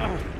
Ugh.